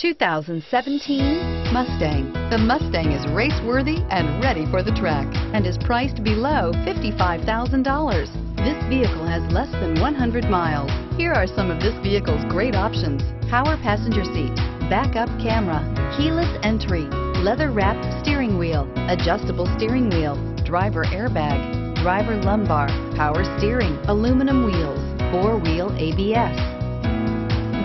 2017 Mustang. The Mustang is race-worthy and ready for the track and is priced below $55,000. This vehicle has less than 100 miles. Here are some of this vehicle's great options. Power passenger seat, backup camera, keyless entry, leather-wrapped steering wheel, adjustable steering wheel, driver airbag, driver lumbar, power steering, aluminum wheels, four-wheel ABS,